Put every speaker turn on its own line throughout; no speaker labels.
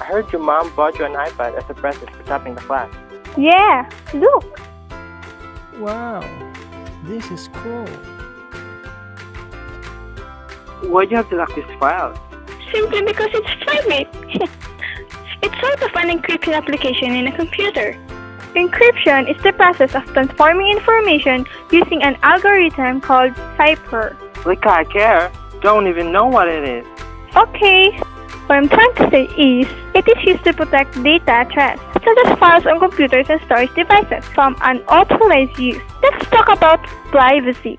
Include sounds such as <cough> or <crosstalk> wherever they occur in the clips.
I heard your mom bought you an iPad as a present for topping the class.
Yeah, look.
Wow, this is cool.
Why'd you have to lock this file?
Simply because it's private. <laughs> it's sort of an encryption application in a computer. Encryption is the process of transforming information using an algorithm called cipher.
Like I care. Don't even know what it is.
Okay, what I'm trying to say is, it is used to protect data at rest, such as files on computers and storage devices, from unauthorized use. Let's talk about privacy.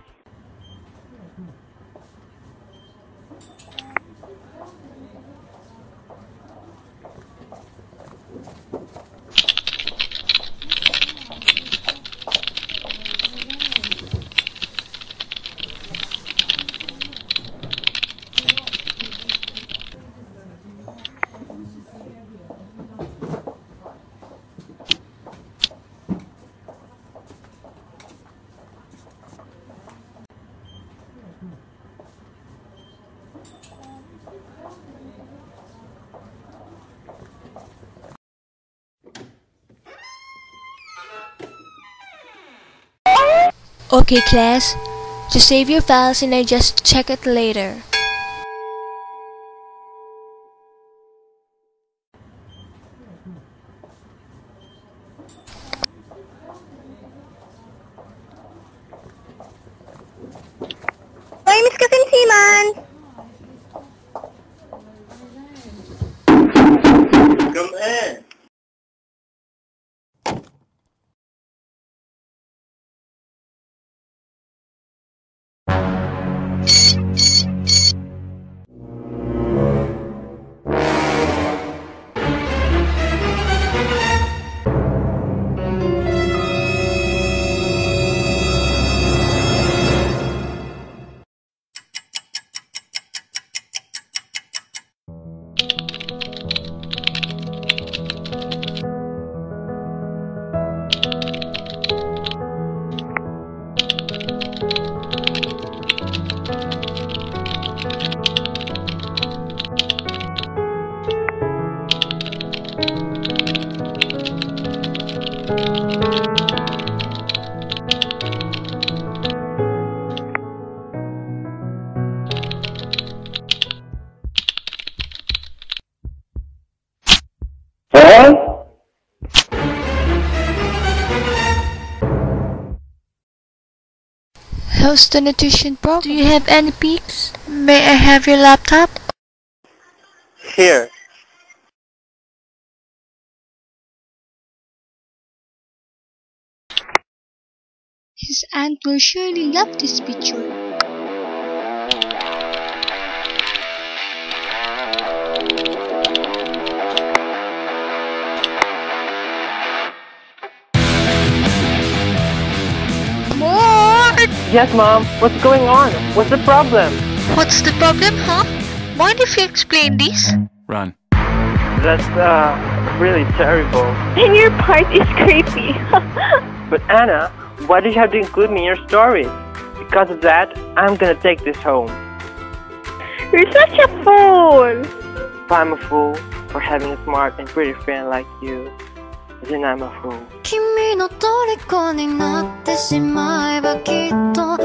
Okay class, just save your files and I just check it later.
Hoy, Miss Kasinsiman!
Come in. Huh?
How's the nutrition program? Do you have any peaks? May I have your laptop?
Here.
His aunt will surely love this picture.
Yes, Mom. What's going on? What's the problem?
What's the problem, huh? Mind if you explain this?
Run.
That's, uh, really terrible.
And your part is creepy. <laughs>
But Ana, why did you have to include me in your story? Because of that, I'm gonna take this home.
You're such a fool!
If I'm a fool for having a smart and pretty friend like you, then I'm a fool.
君の虜になってしまえばきっと